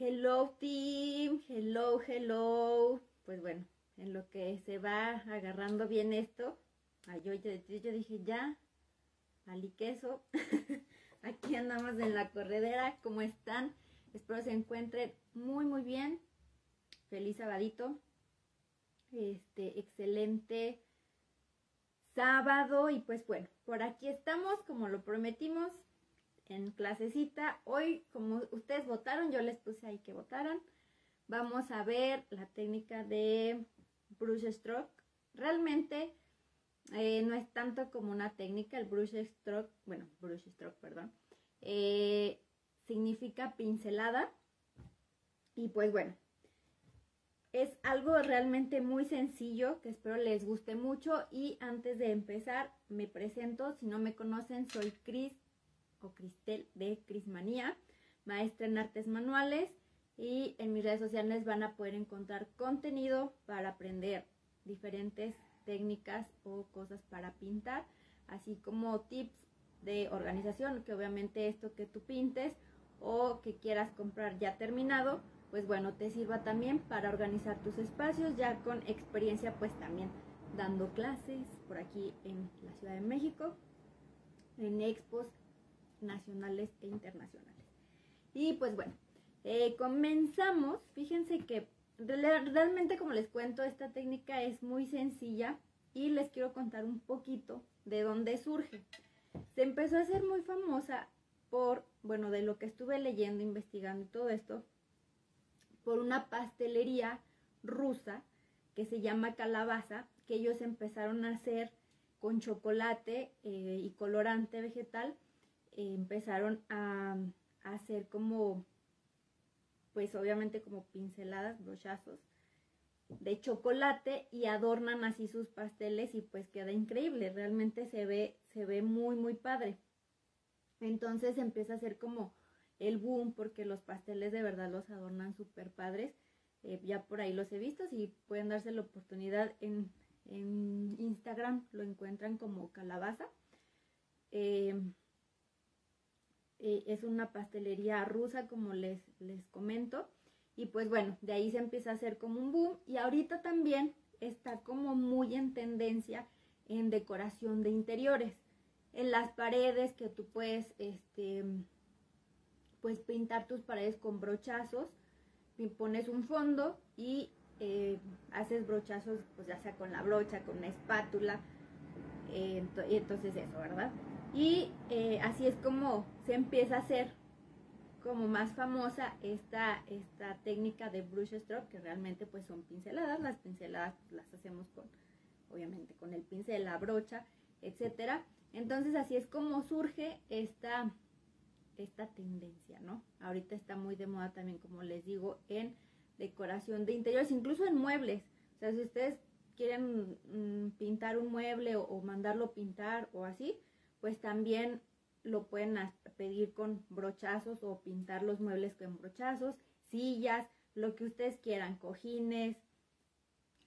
Hello team, hello, hello. Pues bueno, en lo que se va agarrando bien esto, ay, yo, yo, yo dije ya, ali queso. Aquí andamos en la corredera, ¿cómo están? Espero se encuentren muy muy bien. Feliz sabadito. Este, excelente sábado y pues bueno, por aquí estamos como lo prometimos en clasecita. Hoy, como ustedes votaron, yo les puse ahí que votaran. Vamos a ver la técnica de brush stroke. Realmente eh, no es tanto como una técnica, el brush stroke, bueno, brush stroke, perdón, eh, significa pincelada. Y pues bueno, es algo realmente muy sencillo que espero les guste mucho. Y antes de empezar, me presento. Si no me conocen, soy Cris o Cristel de Crismanía, maestra en artes manuales y en mis redes sociales van a poder encontrar contenido para aprender diferentes técnicas o cosas para pintar, así como tips de organización, que obviamente esto que tú pintes o que quieras comprar ya terminado, pues bueno, te sirva también para organizar tus espacios, ya con experiencia pues también dando clases por aquí en la Ciudad de México, en expos nacionales e internacionales. Y pues bueno, eh, comenzamos. Fíjense que realmente como les cuento, esta técnica es muy sencilla y les quiero contar un poquito de dónde surge. Se empezó a hacer muy famosa por, bueno, de lo que estuve leyendo, investigando y todo esto, por una pastelería rusa que se llama Calabaza, que ellos empezaron a hacer con chocolate eh, y colorante vegetal empezaron a, hacer como, pues obviamente como pinceladas, brochazos de chocolate y adornan así sus pasteles y pues queda increíble, realmente se ve, se ve muy muy padre. Entonces empieza a ser como el boom porque los pasteles de verdad los adornan súper padres. Eh, ya por ahí los he visto, si pueden darse la oportunidad en, Instagram lo encuentran como calabaza. Eh, eh, es una pastelería rusa, como les, les comento. Y pues bueno, de ahí se empieza a hacer como un boom. Y ahorita también está como muy en tendencia en decoración de interiores. En las paredes que tú puedes, este, pues pintar tus paredes con brochazos. Pones un fondo y eh, haces brochazos, pues ya sea con la brocha, con una espátula. Eh, y entonces eso, ¿verdad? Y eh, así es como se empieza a hacer como más famosa esta, esta técnica de brush stroke, que realmente pues son pinceladas. Las pinceladas las hacemos con, obviamente, con el pincel, la brocha, etcétera. Entonces así es como surge esta, esta tendencia, ¿no? Ahorita está muy de moda también, como les digo, en decoración de interiores, incluso en muebles. O sea, si ustedes quieren mm, pintar un mueble o mandarlo pintar o así, pues también lo pueden pedir con brochazos o pintar los muebles con brochazos, sillas, lo que ustedes quieran, cojines,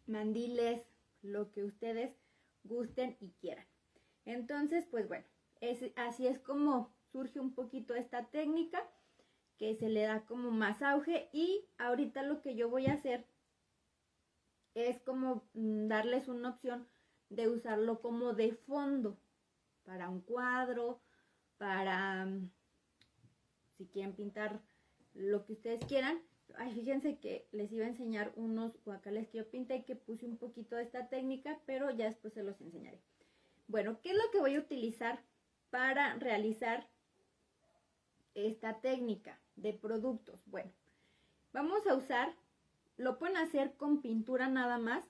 mandiles, lo que ustedes gusten y quieran. Entonces, pues bueno, así es como surge un poquito esta técnica que se le da como más auge y ahorita lo que yo voy a hacer es como mm, darles una opción de usarlo como de fondo para un cuadro, para mm, si quieren pintar lo que ustedes quieran. Ay, fíjense que les iba a enseñar unos guacales que yo pinté y que puse un poquito de esta técnica, pero ya después se los enseñaré. Bueno, ¿qué es lo que voy a utilizar para realizar esta técnica de productos? Bueno, vamos a usar, lo pueden hacer con pintura nada más,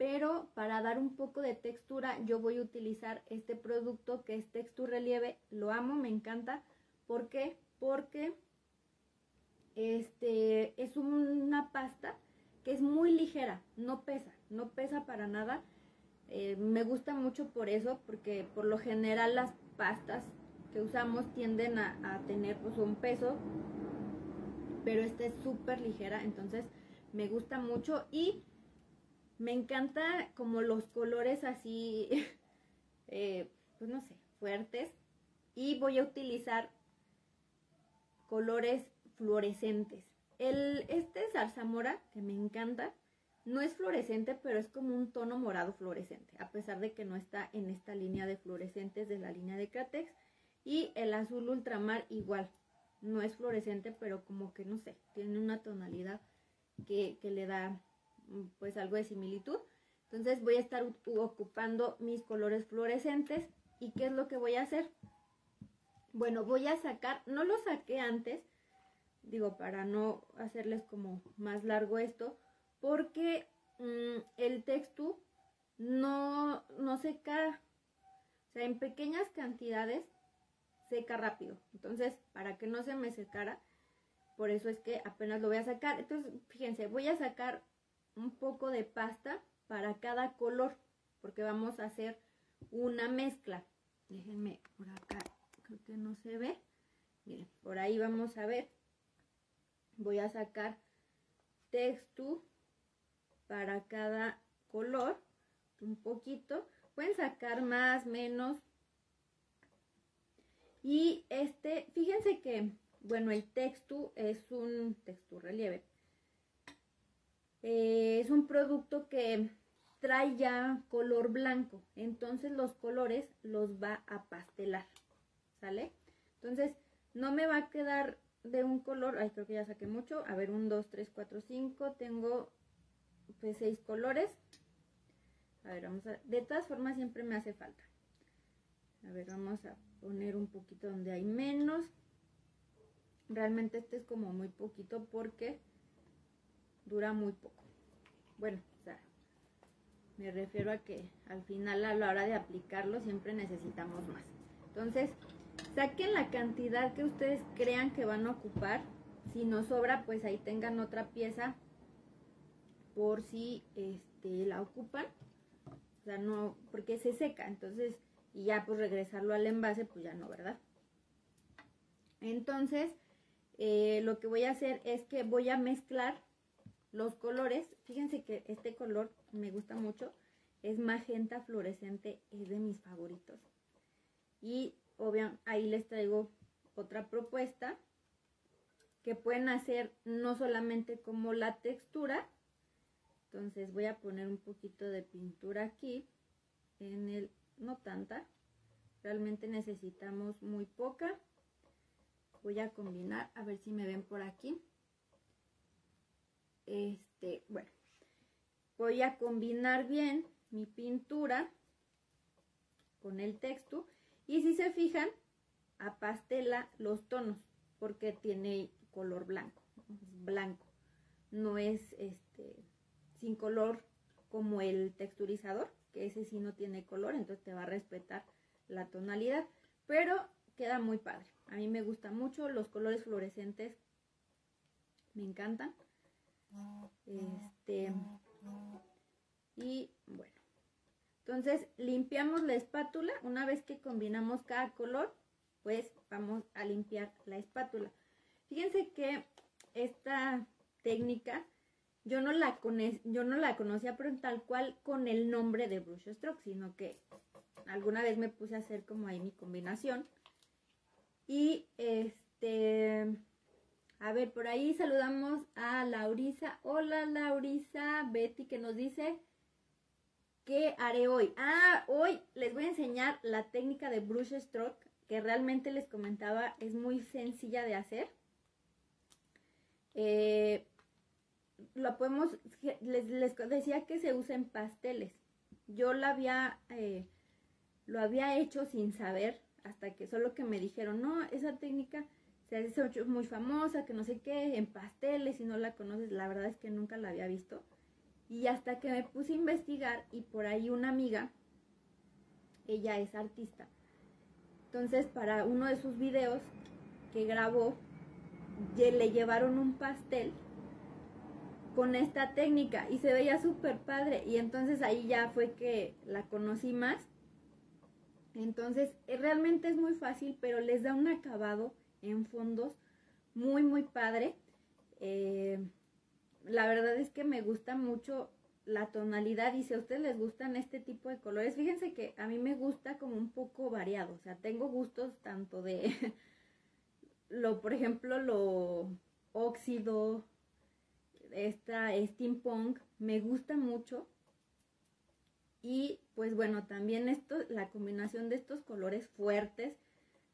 pero para dar un poco de textura yo voy a utilizar este producto que es Texture Relieve, lo amo, me encanta, ¿por qué? Porque este es una pasta que es muy ligera, no pesa, no pesa para nada, eh, me gusta mucho por eso, porque por lo general las pastas que usamos tienden a, tener pues un peso, pero esta es súper ligera, entonces me gusta mucho. Y me encanta como los colores así, eh, pues no sé, fuertes. Y voy a utilizar colores fluorescentes. el, este zarzamora, que me encanta, no es fluorescente, pero es como un tono morado fluorescente, a pesar de que no está en esta línea de fluorescentes de la línea de Cratex. Y el azul ultramar igual, no es fluorescente, pero como que no sé, tiene una tonalidad que, que le da pues algo de similitud. Entonces voy a estar ocupando mis colores fluorescentes. ¿Y qué es lo que voy a hacer? Bueno, voy a sacar, no lo saqué antes, digo, para no hacerles como más largo esto, porque mm, el texto no, no seca, o sea, en pequeñas cantidades seca rápido. Entonces, para que no se me secara, por eso es que apenas lo voy a sacar. Entonces, fíjense, voy a sacar un poco de pasta para cada color, porque vamos a hacer una mezcla. Déjenme por acá, creo que no se ve. Miren, por ahí vamos a ver. Voy a sacar texto para cada color, un poquito. Pueden sacar más, menos. Y este, fíjense que, bueno, el texto es un texto relieve. Eh, es un producto que trae ya color blanco, entonces los colores los va a pastelar, ¿sale? Entonces no me va a quedar de un color, ay creo que ya saqué mucho, a ver, un, dos, tres, cuatro, cinco, tengo pues seis colores, a ver, vamos a, de todas formas siempre me hace falta, a ver, vamos a poner un poquito donde hay menos, realmente este es como muy poquito porque dura muy poco, bueno, me refiero a que al final a la hora de aplicarlo siempre necesitamos más. Entonces, saquen la cantidad que ustedes crean que van a ocupar. Si no sobra, pues ahí tengan otra pieza por si este, la ocupan. O sea, no, porque se seca. Entonces, y ya pues regresarlo al envase, pues ya no, ¿verdad? Entonces, eh, lo que voy a hacer es que voy a mezclar los colores, fíjense que este color me gusta mucho, es magenta fluorescente, es de mis favoritos. Y obviamente ahí les traigo otra propuesta que pueden hacer no solamente como la textura, entonces voy a poner un poquito de pintura aquí, en el, no tanta, realmente necesitamos muy poca. Voy a combinar, a ver si me ven por aquí. Este, bueno, voy a combinar bien mi pintura con el texto y si se fijan, apastela los tonos porque tiene color blanco, blanco, no es este sin color como el texturizador, que ese sí no tiene color, entonces te va a respetar la tonalidad, pero queda muy padre. A mí me gusta mucho los colores fluorescentes, me encantan. Este, y bueno, entonces limpiamos la espátula. Una vez que combinamos cada color, pues vamos a limpiar la espátula. Fíjense que esta técnica yo no la, yo no la conocía pero tal cual con el nombre de brush stroke, sino que alguna vez me puse a hacer como ahí mi combinación. Y este a ver, por ahí saludamos a Laurisa. Hola Laurisa, Betty que nos dice, ¿qué haré hoy? Ah, hoy les voy a enseñar la técnica de brush stroke que realmente les comentaba es muy sencilla de hacer. Eh, lo podemos, les, decía que se usa en pasteles. Yo la había, eh, lo había hecho sin saber hasta que solo que me dijeron, no, esa técnica se hace muy famosa, que no sé qué, en pasteles, si no la conoces, la verdad es que nunca la había visto. Y hasta que me puse a investigar y por ahí una amiga, ella es artista. Entonces para uno de sus videos que grabó, le llevaron un pastel con esta técnica y se veía súper padre. Y entonces ahí ya fue que la conocí más. Entonces eh, realmente es muy fácil, pero les da un acabado en fondos. Muy muy padre. Eh, la verdad es que me gusta mucho la tonalidad y si a ustedes les gustan este tipo de colores fíjense que a mí me gusta como un poco variado. O sea tengo gustos tanto de lo por ejemplo lo óxido, esta steampunk, me gusta mucho. Y pues bueno, también esto, la combinación de estos colores fuertes,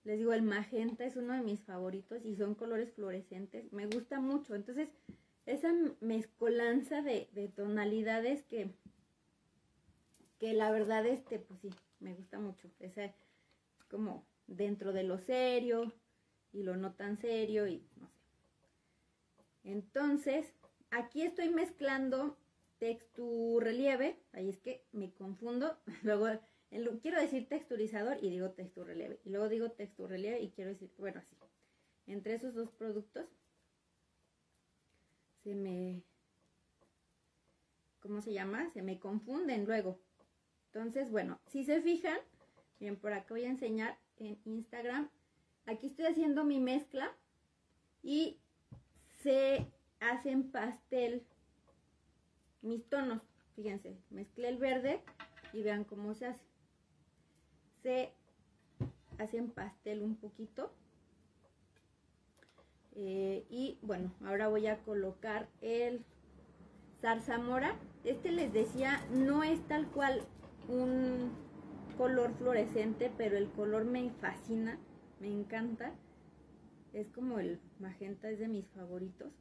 les digo, el magenta es uno de mis favoritos y son colores fluorescentes, me gusta mucho. Entonces, esa mezcolanza de, de tonalidades que, que la verdad, este, pues sí, me gusta mucho. Esa como dentro de lo serio y lo no tan serio y no sé. Entonces, aquí estoy mezclando textur relieve, ahí es que me confundo, luego quiero decir texturizador y digo textur relieve, y luego digo textur relieve y quiero decir, bueno, así, entre esos dos productos se me, ¿cómo se llama? Se me confunden luego. Entonces, bueno, si se fijan, bien, por acá voy a enseñar en Instagram, aquí estoy haciendo mi mezcla y se hacen pastel mis tonos. Fíjense, mezclé el verde y vean cómo se hace. Hacen pastel un poquito. Eh, y bueno, ahora voy a colocar el zarzamora. Este les decía, no es tal cual un color fluorescente, pero el color me fascina, me encanta. Es como el magenta, es de mis favoritos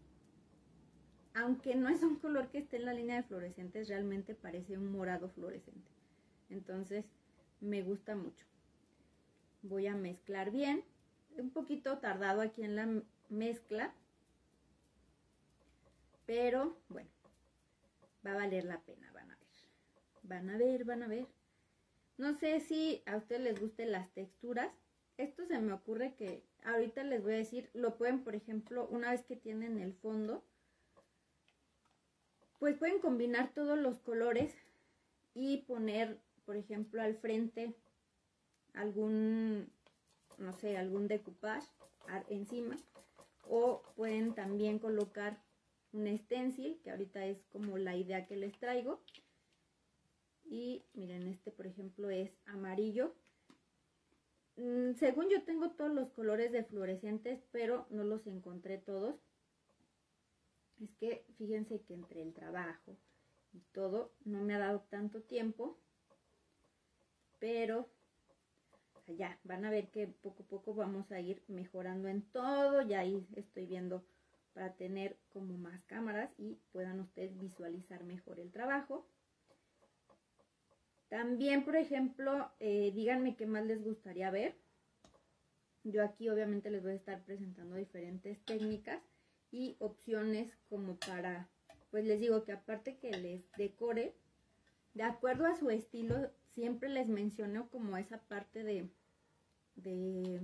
aunque no es un color que esté en la línea de fluorescentes, realmente parece un morado fluorescente. Entonces, me gusta mucho. Voy a mezclar bien. Un poquito tardado aquí en la mezcla. Pero, bueno, va a valer la pena, van a ver. Van a ver, van a ver. No sé si a ustedes les gusten las texturas. Esto se me ocurre que ahorita les voy a decir, lo pueden, por ejemplo, una vez que tienen el fondo, pues pueden combinar todos los colores y poner, por ejemplo, al frente algún, no sé, algún decoupage encima. O pueden también colocar un stencil, que ahorita es como la idea que les traigo. Y miren, este por ejemplo es amarillo. Mm, según yo tengo todos los colores de fluorescentes, pero no los encontré todos es que fíjense que entre el trabajo y todo no me ha dado tanto tiempo, pero ya van a ver que poco a poco vamos a ir mejorando en todo, ya ahí estoy viendo para tener como más cámaras y puedan ustedes visualizar mejor el trabajo. También, por ejemplo, eh, díganme qué más les gustaría ver. Yo aquí obviamente les voy a estar presentando diferentes técnicas y opciones como para, pues les digo que aparte que les decore, de acuerdo a su estilo, siempre les menciono como esa parte de, de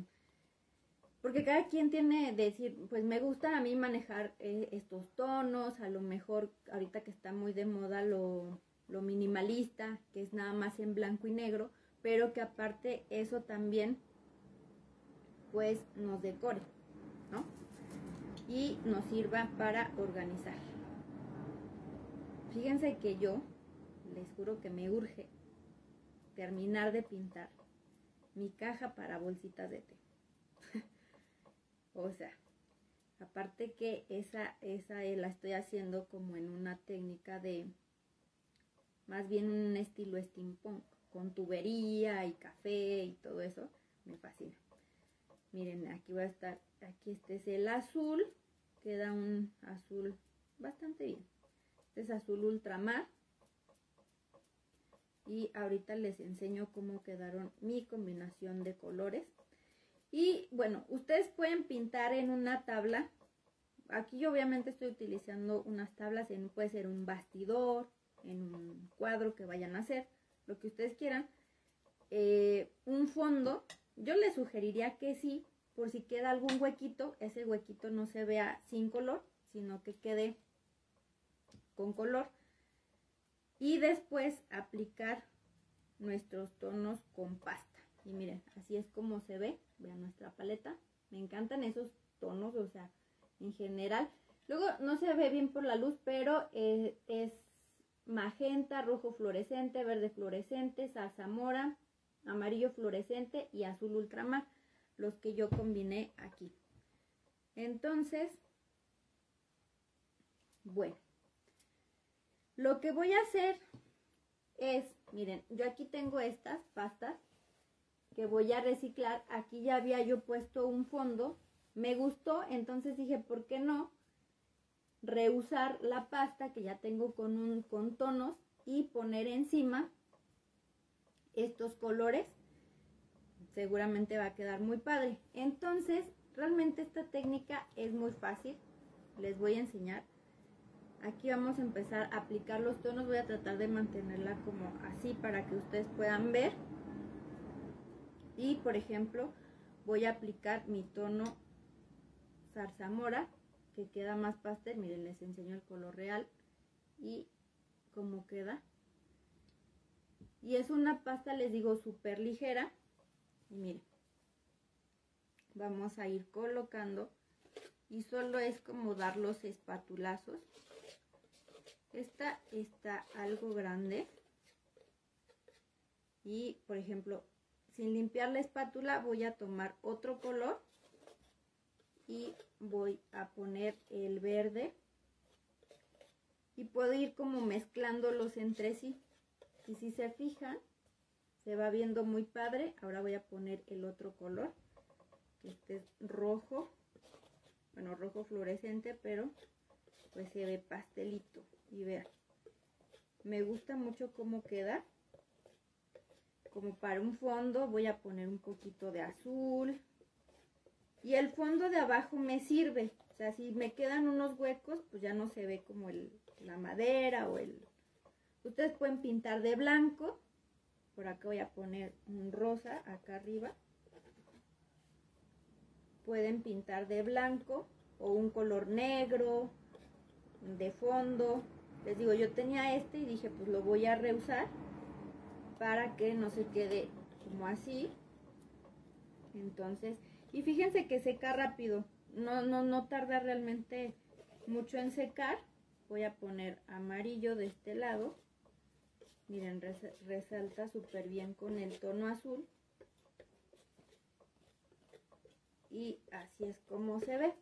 porque cada quien tiene decir, pues me gusta a mí manejar eh, estos tonos, a lo mejor ahorita que está muy de moda lo, lo, minimalista, que es nada más en blanco y negro, pero que aparte eso también pues nos decore, ¿no? y nos sirva para organizar. Fíjense que yo, les juro que me urge terminar de pintar mi caja para bolsitas de té. o sea, aparte que esa, esa la estoy haciendo como en una técnica de, más bien un estilo steampunk, con tubería y café y todo eso, me fascina. Miren, aquí va a estar, aquí este es el azul, queda un azul bastante bien. Este es azul ultramar. Y ahorita les enseño cómo quedaron mi combinación de colores. Y bueno, ustedes pueden pintar en una tabla. Aquí obviamente estoy utilizando unas tablas, en, puede ser un bastidor, en un cuadro que vayan a hacer, lo que ustedes quieran. Eh, un fondo, yo les sugeriría que sí, por si queda algún huequito, ese huequito no se vea sin color, sino que quede con color. Y después aplicar nuestros tonos con pasta. Y miren, así es como se ve. Vean nuestra paleta. Me encantan esos tonos, o sea, en general. Luego no se ve bien por la luz, pero eh, es magenta, rojo fluorescente, verde fluorescente, zarzamora, amarillo fluorescente y azul ultramar los que yo combiné aquí. Entonces, Bueno, lo que voy a hacer es, miren, yo aquí tengo estas pastas que voy a reciclar. Aquí ya había yo puesto un fondo. Me gustó, entonces dije, ¿por qué no? Reusar la pasta que ya tengo con, un, con tonos y poner encima estos colores. Seguramente va a quedar muy padre. Entonces, realmente esta técnica es muy fácil. Les voy a enseñar. Aquí vamos a empezar a aplicar los tonos. Voy a tratar de mantenerla como así para que ustedes puedan ver. Y por ejemplo, voy a aplicar mi tono zarzamora, que queda más pastel. Miren, les enseño el color real y cómo queda. Y es una pasta, les digo, súper ligera. Miren, vamos a ir colocando. Y solo es como dar los espatulazos. Esta está algo grande. Y, por ejemplo, sin limpiar la espátula voy a tomar otro color y voy a poner el verde. Y puedo ir como mezclándolos entre sí. Y si se fijan se va viendo muy padre. Ahora voy a poner el otro color. Este es rojo. Bueno rojo fluorescente pero pues se ve pastelito y vean me gusta mucho cómo queda. Como para un fondo voy a poner un poquito de azul. Y el fondo de abajo me sirve. O sea si me quedan unos huecos pues ya no se ve como el, la madera o el ustedes pueden pintar de blanco. Por acá voy a poner un rosa acá arriba. Pueden pintar de blanco o un color negro de fondo les digo yo tenía este y dije pues lo voy a reusar para que no se quede como así. Entonces, y fíjense que seca rápido, no, no, no tarda realmente mucho en secar. Voy a poner amarillo de este lado. Miren, resalta súper bien con el tono azul. Y así es como se ve.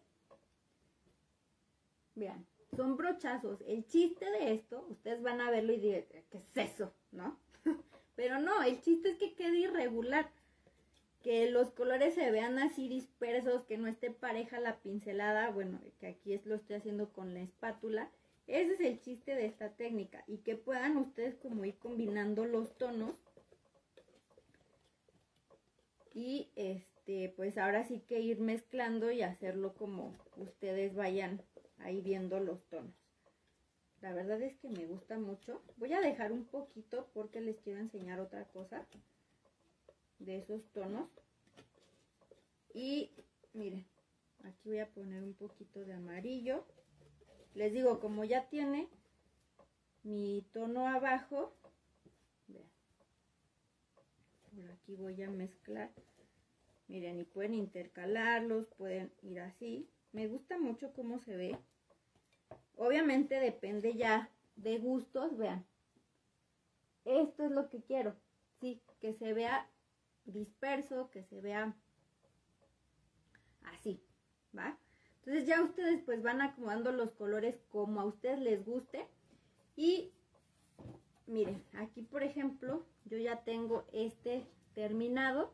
Vean, son brochazos. El chiste de esto, ustedes van a verlo y dirán, ¿qué es eso? ¿No? Pero no, el chiste es que quede irregular. Que los colores se vean así dispersos, que no esté pareja la pincelada. Bueno, que aquí es, lo estoy haciendo con la espátula. Ese es el chiste de esta técnica. Y que puedan ustedes como ir combinando los tonos. Y este, pues ahora sí que ir mezclando y hacerlo como ustedes vayan ahí viendo los tonos. La verdad es que me gusta mucho. Voy a dejar un poquito porque les quiero enseñar otra cosa de esos tonos. Y miren, aquí voy a poner un poquito de amarillo. Les digo, como ya tiene mi tono abajo, vean, por aquí voy a mezclar. Miren, y pueden intercalarlos, pueden ir así. Me gusta mucho cómo se ve. Obviamente depende ya de gustos, vean. Esto es lo que quiero, sí, que se vea disperso, que se vea así, ¿va? Entonces ya ustedes pues van acomodando los colores como a ustedes les guste. Y miren, aquí por ejemplo, yo ya tengo este terminado.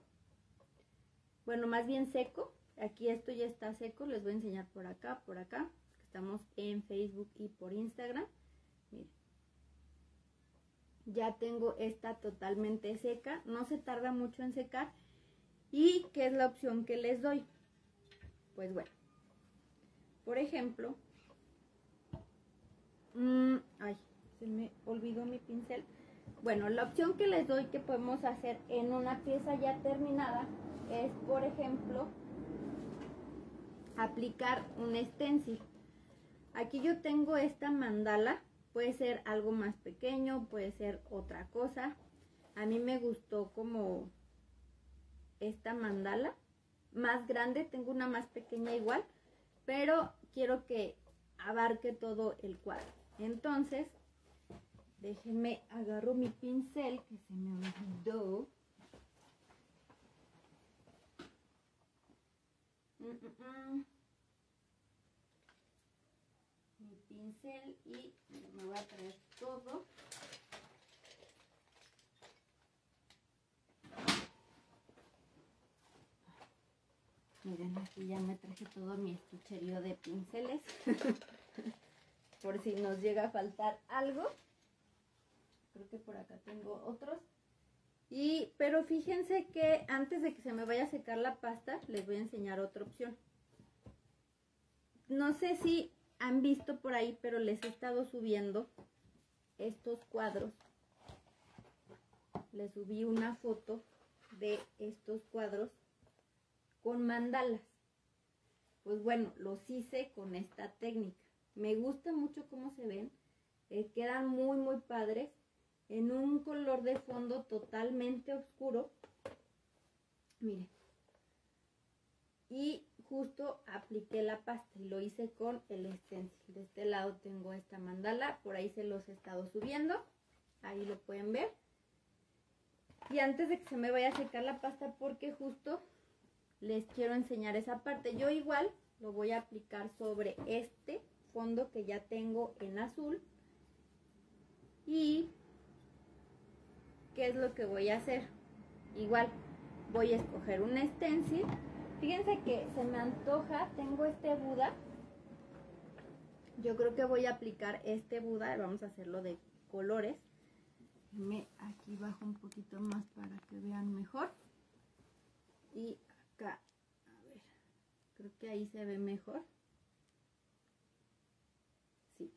Bueno, más bien seco. Aquí esto ya está seco, les voy a enseñar por acá, por acá. Estamos en Facebook y por Instagram. Miren. Ya tengo esta totalmente seca. No se tarda mucho en secar. ¿Y qué es la opción que les doy? Pues bueno. Por ejemplo. Mmm, ay, se me olvidó mi pincel. Bueno, la opción que les doy que podemos hacer en una pieza ya terminada es, por ejemplo, aplicar un stencil. Aquí yo tengo esta mandala, puede ser algo más pequeño, puede ser otra cosa. A mí me gustó como esta mandala, más grande, tengo una más pequeña igual, pero quiero que abarque todo el cuadro. Entonces, déjenme, agarro mi pincel que se me olvidó. Mm, mm, mm. pincel y me voy a traer todo. Miren, aquí ya me traje todo mi estucherío de pinceles. por si nos llega a faltar algo. Creo que por acá tengo otros. Y, pero fíjense que antes de que se me vaya a secar la pasta, les voy a enseñar otra opción. No sé si han visto por ahí, pero les he estado subiendo estos cuadros. Les subí una foto de estos cuadros con mandalas. Pues bueno, los hice con esta técnica. Me gusta mucho cómo se ven. Eh, quedan muy, muy padres. En un color de fondo totalmente oscuro. Miren. Y justo apliqué la pasta y lo hice con el stencil. De este lado tengo esta mandala, por ahí se los he estado subiendo. Ahí lo pueden ver. Y antes de que se me vaya a secar la pasta, porque justo les quiero enseñar esa parte. Yo igual lo voy a aplicar sobre este fondo que ya tengo en azul. Y, ¿qué es lo que voy a hacer? Igual, voy a escoger un stencil. Fíjense que se me antoja, tengo este Buda. Yo creo que voy a aplicar este Buda, vamos a hacerlo de colores. Me, aquí bajo un poquito más para que vean mejor. Y acá, a ver, creo que ahí se ve mejor. Sí.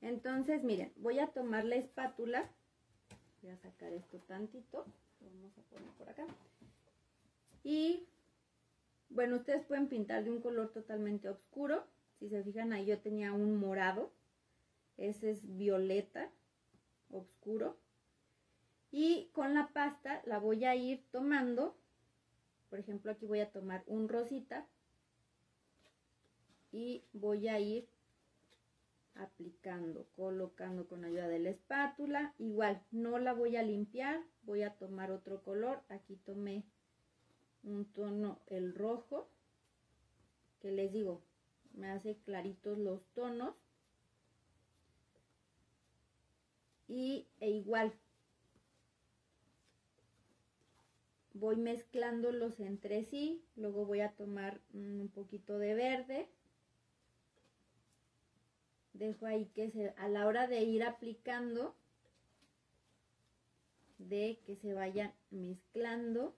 Entonces, miren, voy a tomar la espátula. Voy a sacar esto tantito. vamos a poner por acá. Y, bueno, ustedes pueden pintar de un color totalmente oscuro. Si se fijan ahí yo tenía un morado. Ese es violeta oscuro. Y con la pasta la voy a ir tomando por ejemplo, aquí voy a tomar un rosita y voy a ir aplicando, colocando con ayuda de la espátula. Igual, no la voy a limpiar, voy a tomar otro color. Aquí tomé un tono, el rojo, que les digo, me hace claritos los tonos. Y e igual, voy mezclándolos entre sí, luego voy a tomar un poquito de verde, dejo ahí que se, a la hora de ir aplicando, de que se vayan mezclando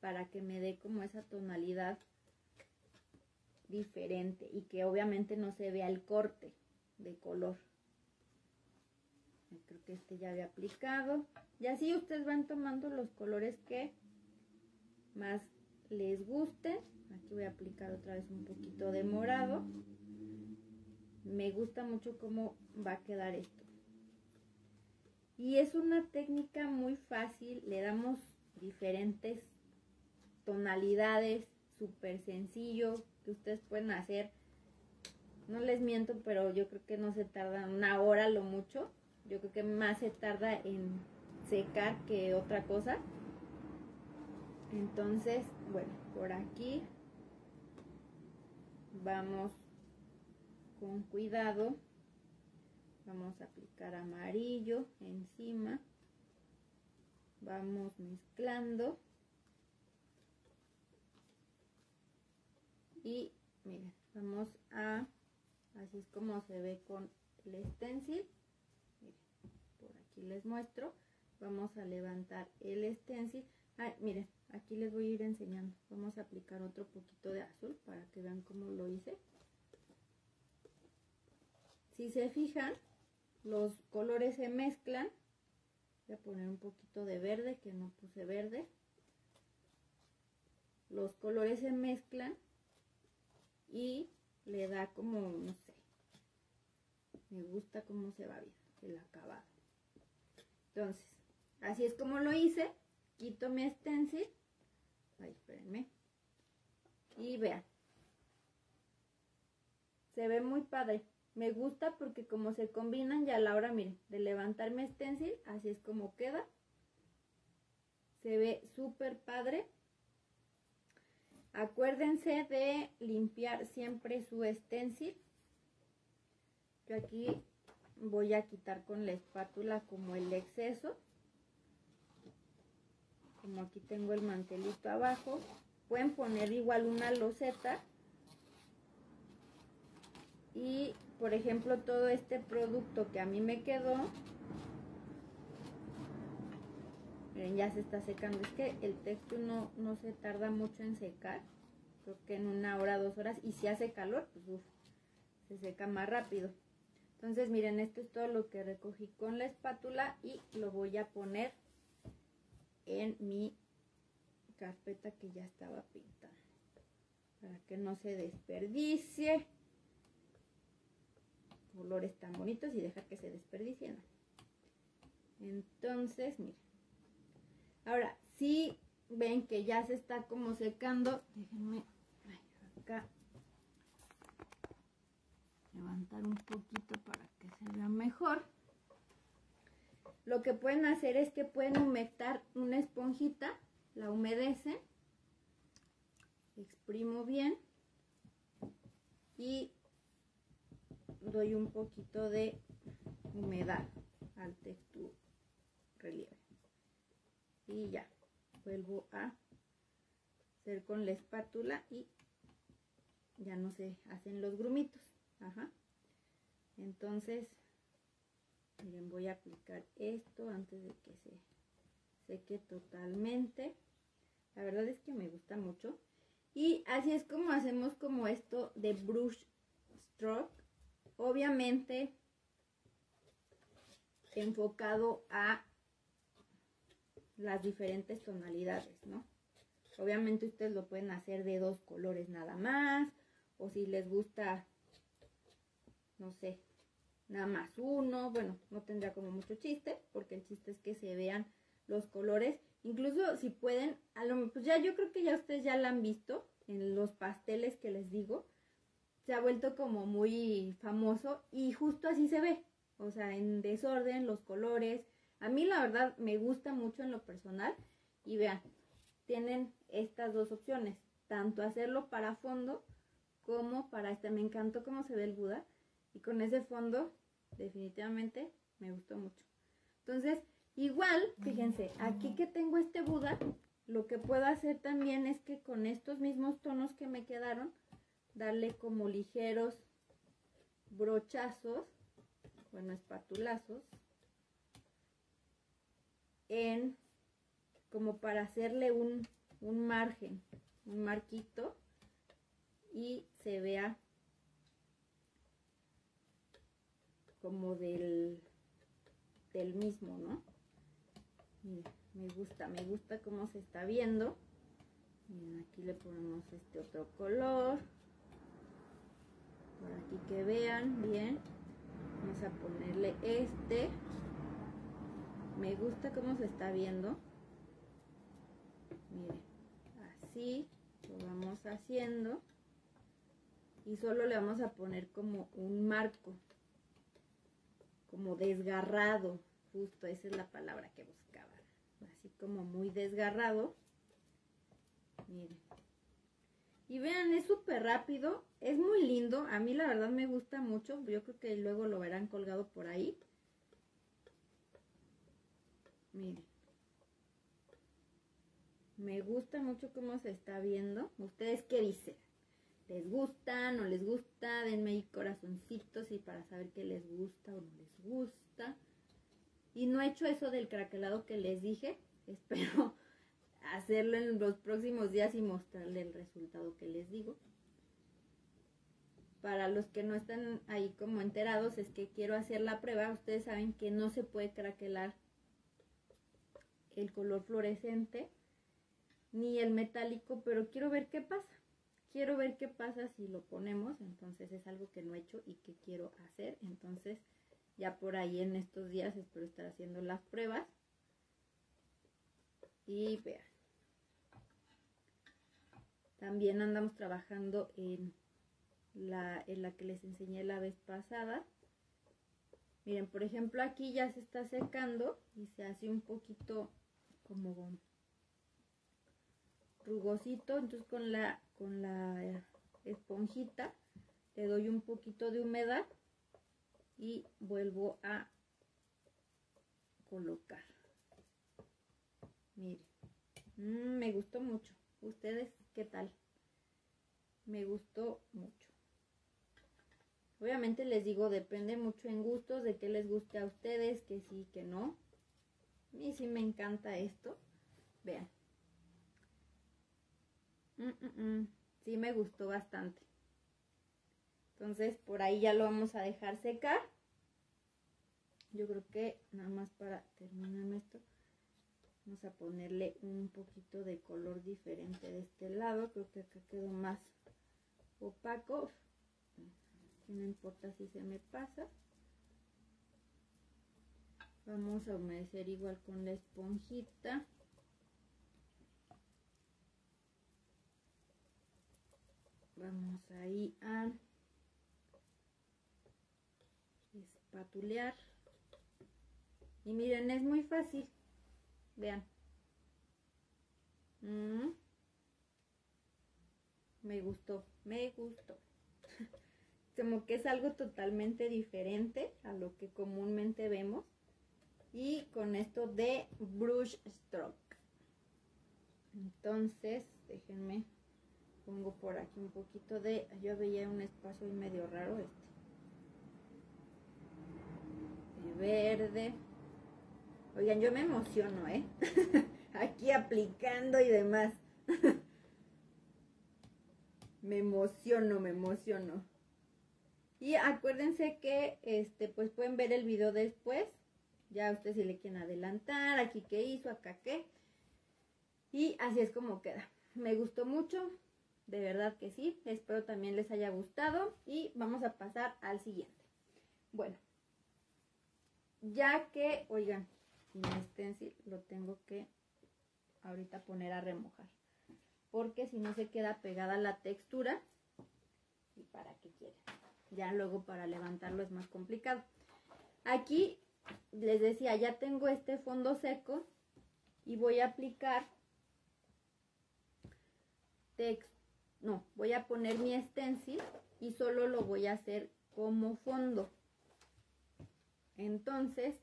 para que me dé como esa tonalidad diferente y que obviamente no se vea el corte de color. Creo que este ya había aplicado. Y así ustedes van tomando los colores que más les guste. Aquí voy a aplicar otra vez un poquito de morado. Me gusta mucho cómo va a quedar esto. Y es una técnica muy fácil, le damos diferentes tonalidades, súper sencillo, que ustedes pueden hacer. No les miento, pero yo creo que no se tarda una hora lo mucho. Yo creo que más se tarda en secar que otra cosa. Entonces, bueno, por aquí vamos con cuidado. Vamos a aplicar amarillo encima. Vamos mezclando. Y miren, vamos a, así es como se ve con el stencil. Miren, por aquí les muestro. Vamos a levantar el stencil. Ay, miren, aquí les voy a ir enseñando vamos a aplicar otro poquito de azul para que vean cómo lo hice si se fijan los colores se mezclan voy a poner un poquito de verde que no puse verde los colores se mezclan y le da como no sé me gusta cómo se va bien el acabado entonces así es como lo hice quito mi stencil espérenme. Y vean. Se ve muy padre. Me gusta porque como se combinan ya a la hora, miren, de levantar mi stencil, así es como queda. Se ve súper padre. Acuérdense de limpiar siempre su stencil. Yo aquí voy a quitar con la espátula como el exceso. Como aquí tengo el mantelito abajo. Pueden poner igual una loseta. Y por ejemplo todo este producto que a mí me quedó. Miren, ya se está secando. Es que el texto no, no se tarda mucho en secar. Creo que en una hora, dos horas. Y si hace calor, pues uf, se seca más rápido. Entonces, miren, esto es todo lo que recogí con la espátula y lo voy a poner en mi carpeta que ya estaba pintada. Para que no se desperdicie. Colores tan bonitos y dejar que se desperdicien. Entonces, miren. Ahora, si ven que ya se está como secando, déjenme acá levantar un poquito para que se vea mejor. Lo que pueden hacer es que pueden humectar una esponjita, la humedecen, exprimo bien y doy un poquito de humedad al texto relieve. Y ya, vuelvo a hacer con la espátula y ya no se hacen los grumitos. Ajá. Entonces, miren, voy a aplicar esto antes de que se seque totalmente. La verdad es que me gusta mucho. Y así es como hacemos como esto de brush stroke. Obviamente enfocado a las diferentes tonalidades, ¿no? Obviamente ustedes lo pueden hacer de dos colores nada más. O si les gusta no sé, nada más uno, bueno, no tendrá como mucho chiste, porque el chiste es que se vean los colores, incluso si pueden, a lo pues ya yo creo que ya ustedes ya la han visto en los pasteles que les digo, se ha vuelto como muy famoso y justo así se ve, o sea, en desorden, los colores, a mí la verdad me gusta mucho en lo personal y vean, tienen estas dos opciones, tanto hacerlo para fondo como para este, me encantó cómo se ve el Buda, y con ese fondo, definitivamente, me gustó mucho. Entonces, igual, fíjense, aquí que tengo este Buda, lo que puedo hacer también es que con estos mismos tonos que me quedaron, darle como ligeros brochazos, bueno, espatulazos, en, como para hacerle un, un margen, un marquito, y se vea como del, del mismo, ¿no? me gusta, me gusta cómo se está viendo. Miren, aquí le ponemos este otro color. Por aquí que vean bien. Vamos a ponerle este. Me gusta cómo se está viendo. Miren, así lo vamos haciendo. Y solo le vamos a poner como un marco como desgarrado, justo esa es la palabra que buscaba, así como muy desgarrado. Miren. Y vean, es súper rápido, es muy lindo, a mí la verdad me gusta mucho, yo creo que luego lo verán colgado por ahí. Miren. Me gusta mucho cómo se está viendo. ¿Ustedes qué dicen? les gusta, no les gusta, denme ahí corazoncitos y para saber qué les gusta o no les gusta. Y no he hecho eso del craquelado que les dije, espero hacerlo en los próximos días y mostrarle el resultado que les digo. Para los que no están ahí como enterados, es que quiero hacer la prueba. Ustedes saben que no se puede craquelar el color fluorescente ni el metálico, pero quiero ver qué pasa quiero ver qué pasa si lo ponemos, entonces es algo que no he hecho y que quiero hacer, entonces ya por ahí en estos días espero estar haciendo las pruebas y vean. También andamos trabajando en la, en la que les enseñé la vez pasada. Miren, por ejemplo, aquí ya se está secando y se hace un poquito como rugosito, entonces con la con la esponjita le doy un poquito de humedad y vuelvo a colocar. Miren, mm, me gustó mucho. ¿Ustedes qué tal? Me gustó mucho. Obviamente les digo, depende mucho en gustos, de qué les guste a ustedes, que sí, que no. A mí sí me encanta esto. Vean. Mm, mm, mm. Sí me gustó bastante. Entonces por ahí ya lo vamos a dejar secar. Yo creo que nada más para terminar esto, vamos a ponerle un poquito de color diferente de este lado. Creo que acá quedó más opaco. No importa si se me pasa. Vamos a humedecer igual con la esponjita. Vamos ahí a espatulear. Y miren, es muy fácil. Vean. Mm. Me gustó, me gustó. Como que es algo totalmente diferente a lo que comúnmente vemos. Y con esto de brush stroke. Entonces, déjenme, pongo por aquí un poquito de, yo veía un espacio medio raro este. De verde. Oigan, yo me emociono, ¿eh? Aquí aplicando y demás. me emociono, me emociono. Y acuérdense que, este, pues pueden ver el video después. Ya ustedes si le quieren adelantar, aquí qué hizo, acá qué. Y así es como queda. Me gustó mucho, de verdad que sí. Espero también les haya gustado. Y vamos a pasar al siguiente. Bueno, ya que, oigan, mi stencil lo tengo que ahorita poner a remojar. Porque si no se queda pegada la textura. ¿Y para qué quieren? Ya luego para levantarlo es más complicado. Aquí les decía, ya tengo este fondo seco y voy a aplicar no, voy a poner mi stencil y solo lo voy a hacer como fondo. Entonces,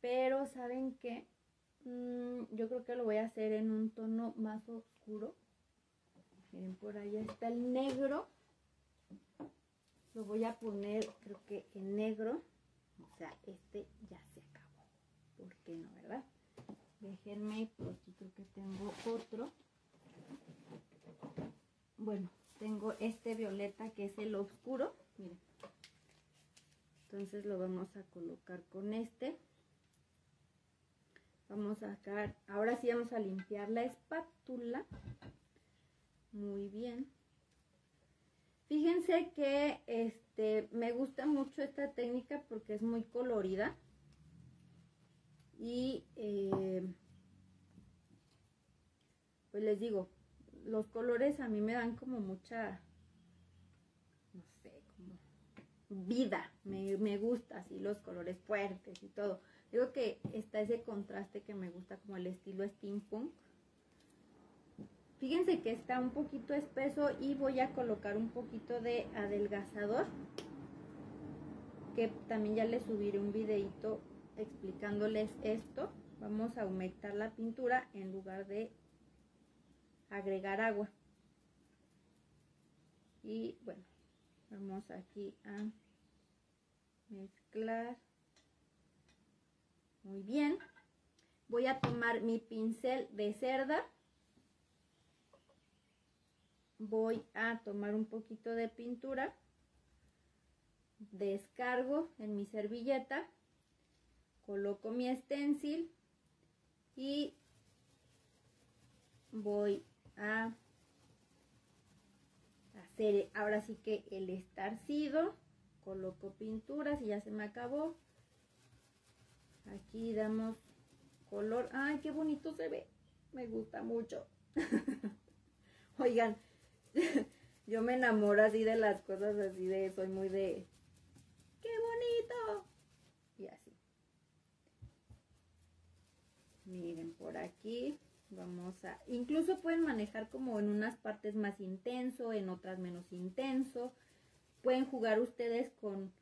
pero ¿saben qué? Mm, yo creo que lo voy a hacer en un tono más oscuro. Miren, por ahí está el negro. Lo voy a poner, creo que en negro. O sea, este ya se acabó. ¿Por qué no, verdad? Déjenme, por aquí creo que tengo otro. Bueno, tengo este violeta que es el oscuro. Miren. Entonces lo vamos a colocar con este. Vamos a sacar, ahora sí vamos a limpiar la espátula. Muy bien. Fíjense que este, me gusta mucho esta técnica porque es muy colorida. Y eh, pues les digo, los colores a mí me dan como mucha, no sé, como vida. Me, me gusta así los colores fuertes y todo. Digo que está ese contraste que me gusta como el estilo steampunk. Fíjense que está un poquito espeso y voy a colocar un poquito de adelgazador. Que también ya les subiré un videito explicándoles esto. Vamos a humectar la pintura en lugar de agregar agua. Y bueno, vamos aquí a mezclar. Muy bien. Voy a tomar mi pincel de cerda. Voy a tomar un poquito de pintura. Descargo en mi servilleta. Coloco mi stencil. Y voy a hacer ahora sí que el estarcido. Coloco pintura si ya se me acabó Aquí damos color. ¡Ay, qué bonito se ve! Me gusta mucho. Oigan, yo me enamoro así de las cosas así de, soy muy de, ¡qué bonito! Y así. Miren, por aquí vamos a, incluso pueden manejar como en unas partes más intenso, en otras menos intenso. Pueden jugar ustedes con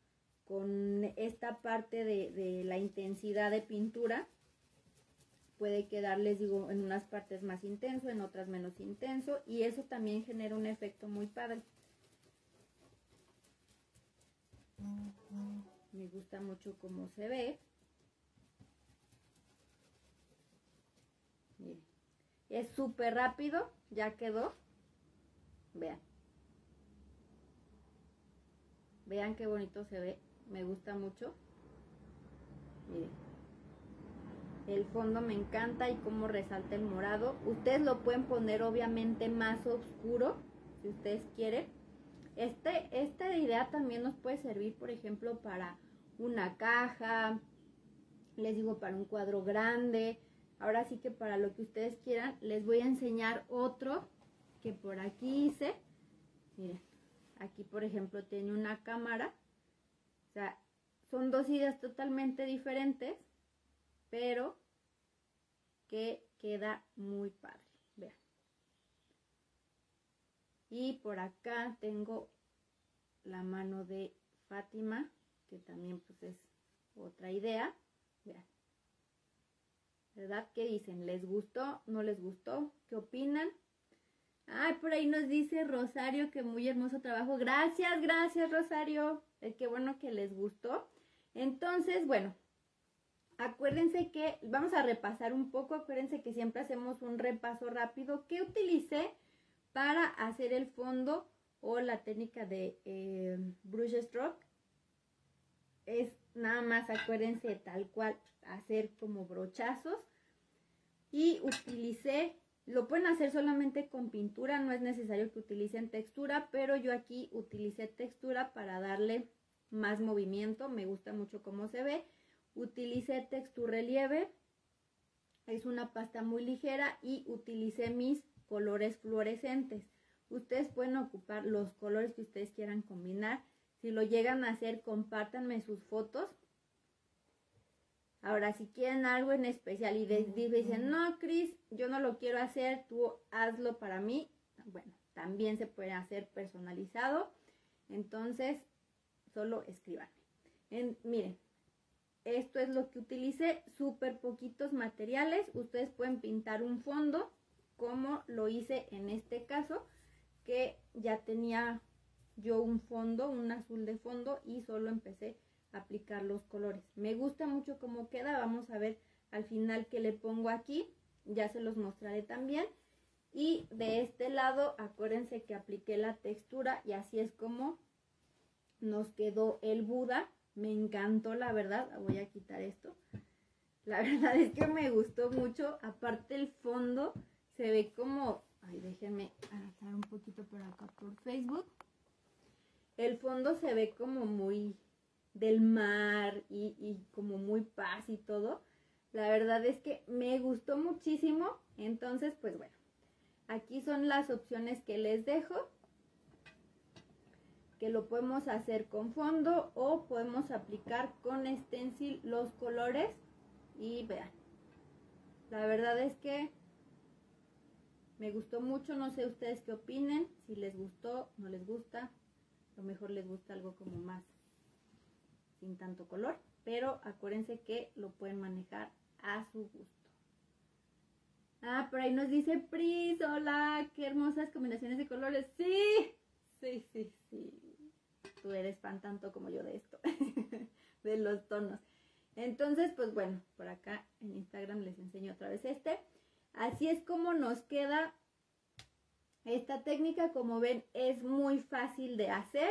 con esta parte de, de la intensidad de pintura puede quedar, les digo, en unas partes más intenso, en otras menos intenso, y eso también genera un efecto muy padre. Me gusta mucho cómo se ve. Es súper rápido, ya quedó. Vean. Vean qué bonito se ve. Me gusta mucho. Miren. El fondo me encanta y cómo resalta el morado. Ustedes lo pueden poner obviamente más oscuro, si ustedes quieren. Este, esta idea también nos puede servir, por ejemplo, para una caja, les digo, para un cuadro grande. Ahora sí que para lo que ustedes quieran, les voy a enseñar otro que por aquí hice. Miren, aquí por ejemplo tiene una cámara. Sea, son dos ideas totalmente diferentes, pero que queda muy padre. Vean. Y por acá tengo la mano de Fátima, que también pues es otra idea. Vean. ¿Verdad? ¿Qué dicen? ¿Les gustó? ¿No les gustó? ¿Qué opinan? Ay, por ahí nos dice Rosario que muy hermoso trabajo. Gracias, gracias Rosario. Eh, qué bueno que les gustó. Entonces, bueno, acuérdense que vamos a repasar un poco. Acuérdense que siempre hacemos un repaso rápido. ¿Qué utilicé para hacer el fondo o la técnica de eh, brush stroke? Es nada más, acuérdense, tal cual, hacer como brochazos. Y utilicé lo pueden hacer solamente con pintura, no es necesario que utilicen textura, pero yo aquí utilicé textura para darle más movimiento, me gusta mucho cómo se ve. Utilicé textura relieve, es una pasta muy ligera y utilicé mis colores fluorescentes. Ustedes pueden ocupar los colores que ustedes quieran combinar. Si lo llegan a hacer, compártanme sus fotos Ahora, si quieren algo en especial y dicen, no, Cris, yo no lo quiero hacer, tú hazlo para mí, bueno, también se puede hacer personalizado. Entonces, solo escriban. miren, esto es lo que utilicé, súper poquitos materiales. Ustedes pueden pintar un fondo, como lo hice en este caso, que ya tenía yo un fondo, un azul de fondo, y solo empecé aplicar los colores. Me gusta mucho cómo queda, vamos a ver al final que le pongo aquí, ya se los mostraré también. Y de este lado, acuérdense que apliqué la textura y así es como nos quedó el Buda. Me encantó, la verdad. Voy a quitar esto. La verdad es que me gustó mucho. Aparte el fondo se ve como... Ay, déjenme adaptar un poquito por acá por Facebook. El fondo se ve como muy del mar y, como muy paz y todo. La verdad es que me gustó muchísimo. Entonces, pues bueno, aquí son las opciones que les dejo. Que lo podemos hacer con fondo o podemos aplicar con stencil los colores. Y vean, la verdad es que me gustó mucho. No sé ustedes qué opinen. Si les gustó, no les gusta. A lo mejor les gusta algo como más sin tanto color, pero acuérdense que lo pueden manejar a su gusto. Ah, por ahí nos dice Pris, hola, qué hermosas combinaciones de colores. Sí, sí, sí, sí. Tú eres fan tanto como yo de esto, de los tonos. Entonces, pues bueno, por acá en Instagram les enseño otra vez este. Así es como nos queda esta técnica. Como ven, es muy fácil de hacer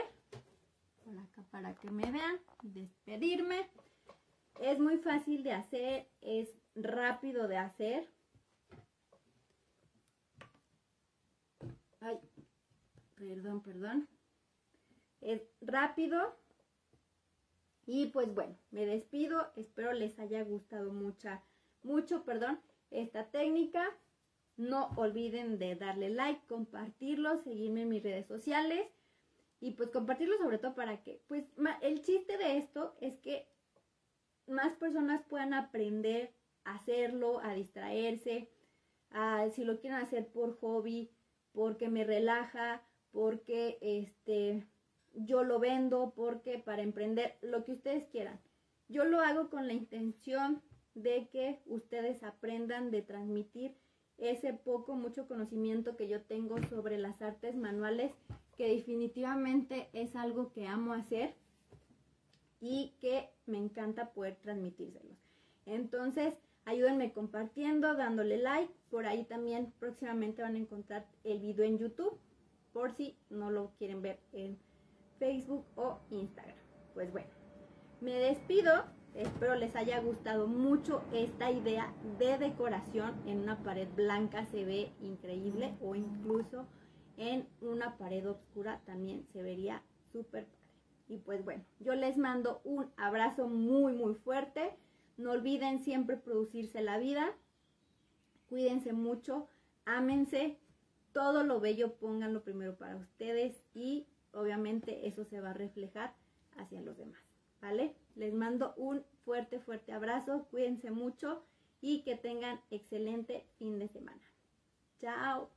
por acá para que me vean, despedirme. Es muy fácil de hacer, es rápido de hacer. Ay, perdón, perdón. Es rápido. Y pues bueno, me despido. Espero les haya gustado mucha, mucho, perdón, esta técnica. No olviden de darle like, compartirlo, seguirme en mis redes sociales y pues compartirlo sobre todo para que, pues el chiste de esto es que más personas puedan aprender a hacerlo, a distraerse, a, si lo quieren hacer por hobby, porque me relaja, porque este yo lo vendo porque para emprender lo que ustedes quieran. Yo lo hago con la intención de que ustedes aprendan de transmitir ese poco, mucho conocimiento que yo tengo sobre las artes manuales, que definitivamente es algo que amo hacer y que me encanta poder transmitírselos. Entonces, ayúdenme compartiendo, dándole like. Por ahí también próximamente van a encontrar el video en YouTube, por si no lo quieren ver en Facebook o Instagram. Pues bueno, me despido. Espero les haya gustado mucho esta idea de decoración en una pared blanca se ve increíble o incluso en una pared oscura también se vería súper padre. Y pues bueno, yo les mando un abrazo muy muy fuerte. No olviden siempre producirse la vida. Cuídense mucho, ámense, todo lo bello pónganlo primero para ustedes y obviamente eso se va a reflejar hacia los demás, ¿vale? Les mando un fuerte, fuerte abrazo, cuídense mucho y que tengan excelente fin de semana. Chao.